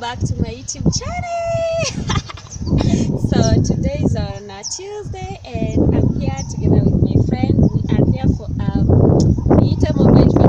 welcome back to my YouTube channel. so today is on a Tuesday and I'm here together with my friend. We are here for um Nita mobile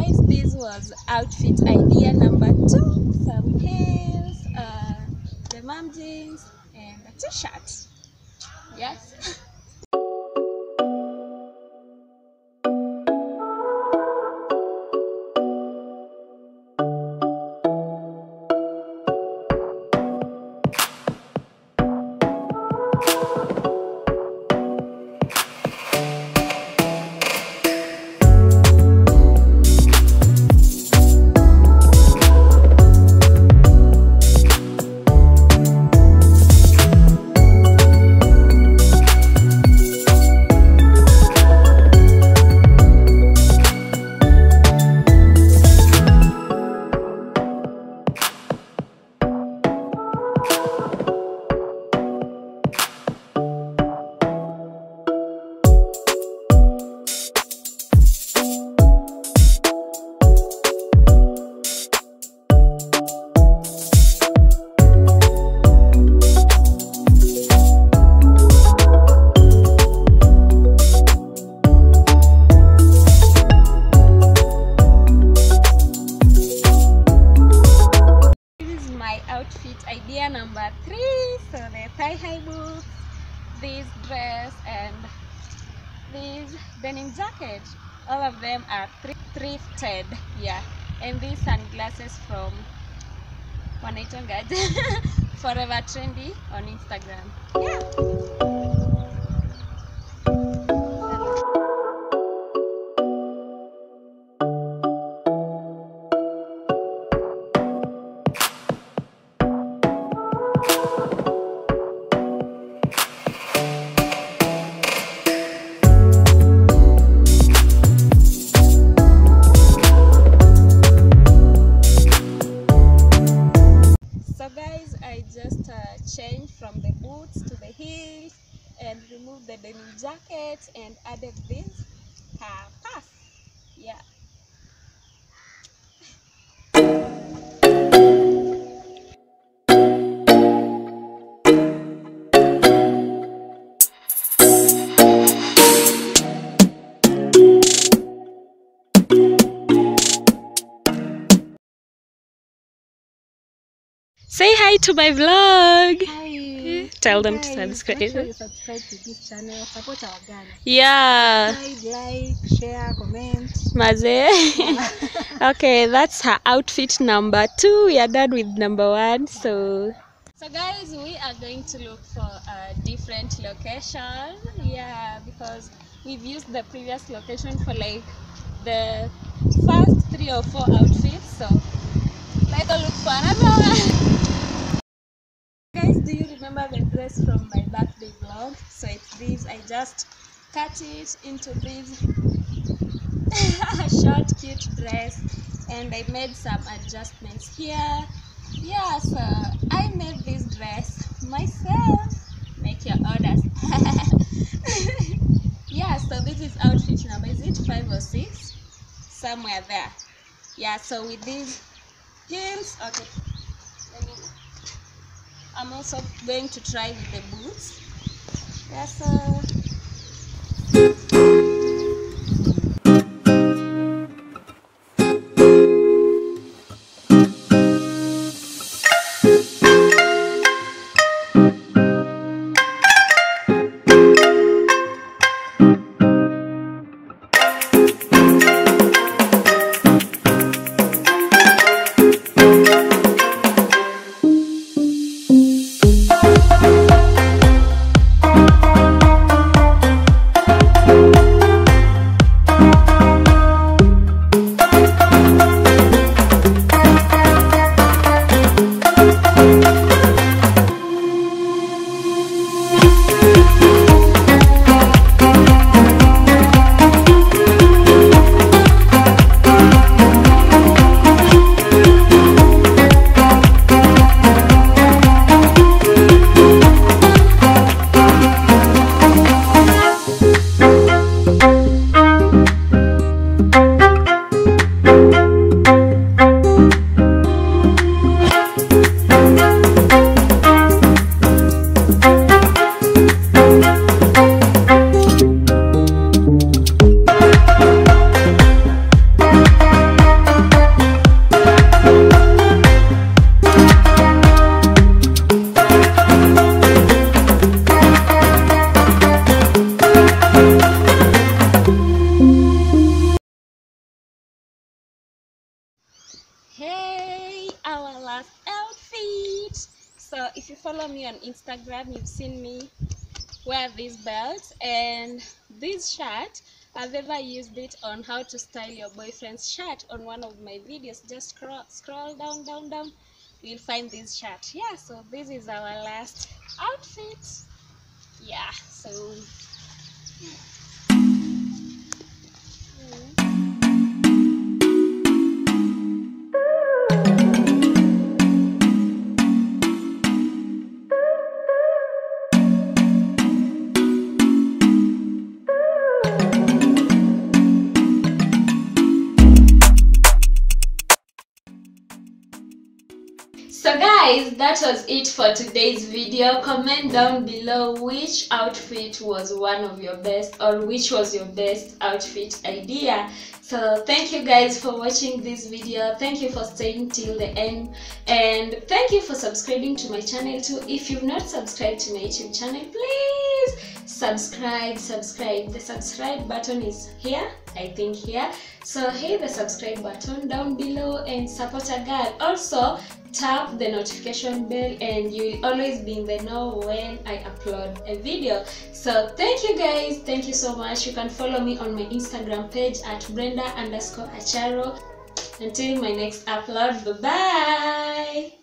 guys, this was outfit idea number two. Some heels, uh, the mom jeans, and a t-shirt. Yes. denim jacket. All of them are thrifted. Yeah. And these sunglasses from wanaitangaje Forever Trendy on Instagram. Yeah. And added this uh, puff. Yeah. Say hi to my vlog. Hi. Tell them to subscribe. Make sure you subscribe to this channel. Support our girl. Yeah. Like, share, comment. Maze. okay, that's her outfit number two. We are done with number one. So, so guys, we are going to look for a different location. Yeah, because we've used the previous location for like the first three or four outfits. So, let's go look for another one. from my birthday vlog? So it's this. I just cut it into this short cute dress and I made some adjustments here. Yeah, so I made this dress myself. Make your orders. yeah, so this is outfit number. Is it five or six? Somewhere there. Yeah, so with these heels, okay. I'm also going to try with the boots. Yeah, so follow me on instagram. You've seen me wear this belt and this shirt i've ever used it on how to style your boyfriend's shirt on one of my videos. Just scroll scroll down down down you'll find this shirt. Yeah so this is our last outfit. Yeah so. So guys, that was it for today's video. Comment down below which outfit was one of your best or which was your best outfit idea. So thank you guys for watching this video. Thank you for staying till the end and thank you for subscribing to my channel too. If you've not subscribed to my YouTube channel, please subscribe, subscribe. The subscribe button is here, I think here. So hit the subscribe button down below and support a girl. Also, tap the notification bell and you will always be in the know when I upload a video. So thank you guys. Thank you so much. You can follow me on my Instagram page at Brenda underscore Acharo. Until my next upload. Bye bye.